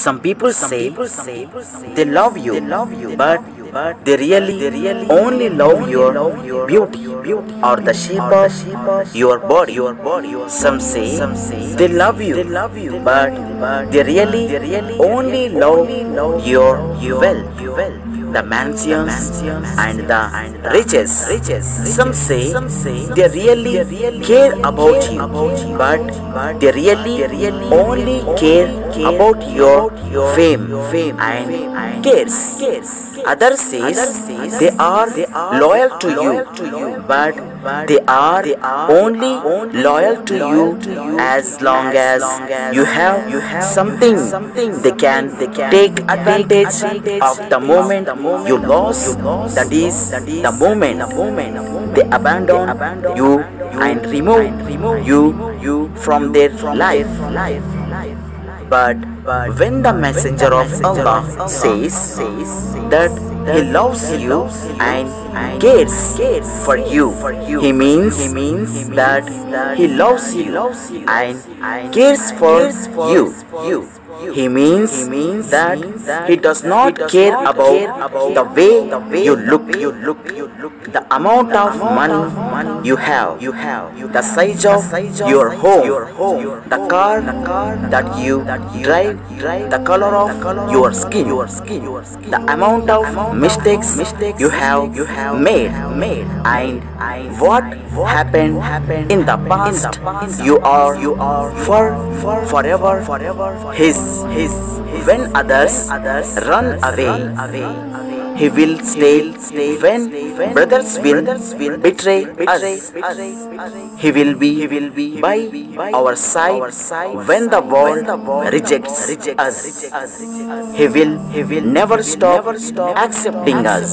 Some people say they love you, but they really, only love your beauty or the shape of your body. Some say they love you, but they really, only love your wealth, the mansions and the riches. Some say they really care about you, but they really, only care about your fame and cares. Others says they are loyal to you, but they are only loyal to you as long as you have something they can take advantage of the moment you lost. That is the moment they abandon you and remove you from their life. But when the messenger of Allah says that he loves you and cares for you, he means that he loves you and cares for you. He means that he does not care about the way you look, the amount of money you have, you have, you the size of your home, your home, the car that you drive, the color of your skin, the amount of mistakes mistakes you have you have made, made, and what happened in the past. You are you are for forever forever, his. His. When others others run away. away, he will stay. When brothers will betray us, he will be He will be by our side. When the world rejects us, he will never stop accepting us.